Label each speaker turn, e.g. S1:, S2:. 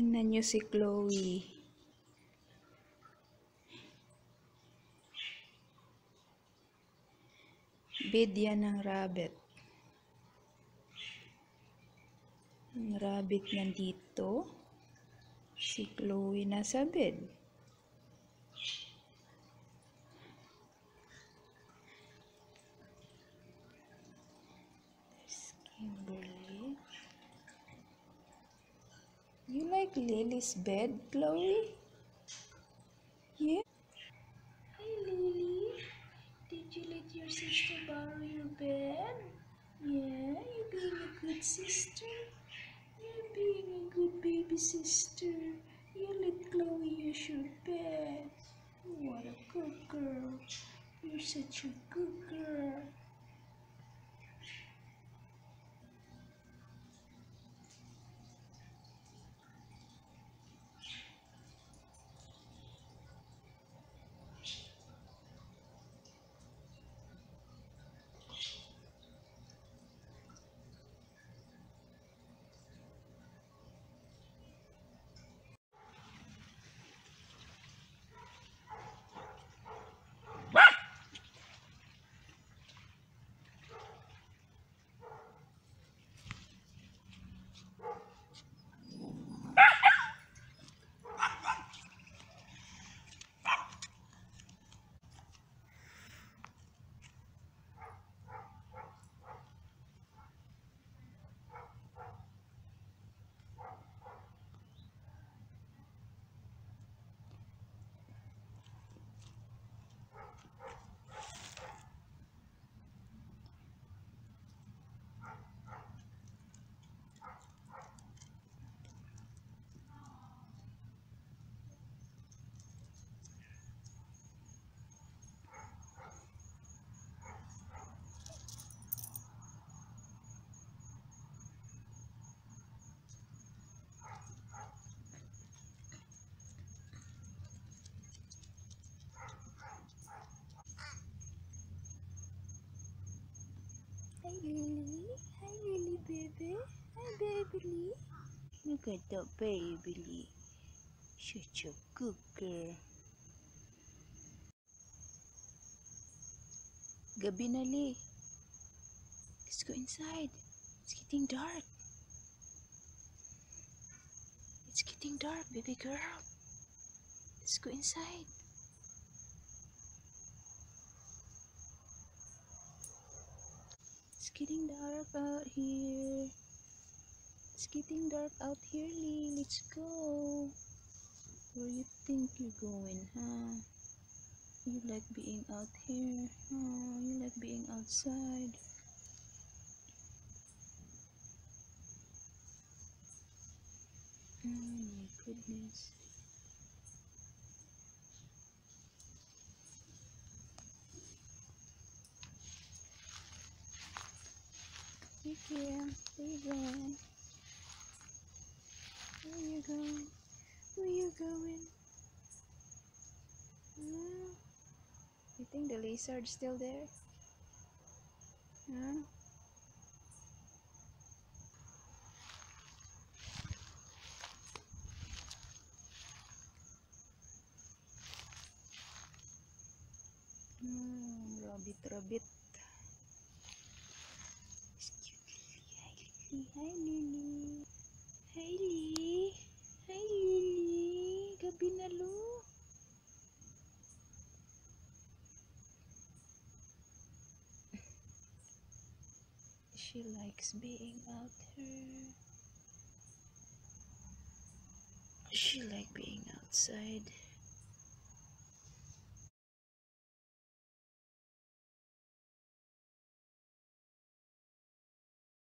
S1: nyo si Chloe. Bid yan ng rabbit. Ang rabbit nandito. Si Chloe nasa bed. Lily's bed, Chloe? Yeah? Hi, Lily. Did you let your sister borrow your bed? Yeah, you're being a good sister. You're being a good baby sister. You let Chloe use your bed. What a good girl. You're such a good girl. Hi, Lily. Hi, Lily, baby. Hi, baby. Look at that baby. Such a good girl. Gabi na, Lee. Let's go inside. It's getting dark. It's getting dark, baby girl. Let's go inside. It's getting dark out here. It's getting dark out here, Lee. Let's go. Where you think you're going, huh? You like being out here? Oh, you like being outside? Oh my goodness. Hey, Kim. Where you going? Where you going? Where you going? Huh? You think the lizard's still there? Huh? Hmm, rabbit, rabbit. It's cute Lily. Hi, Lily. Hi, Lily. Hi, Lily. Hi, Lily. Gabi na, lo. She likes being out here. She like being outside.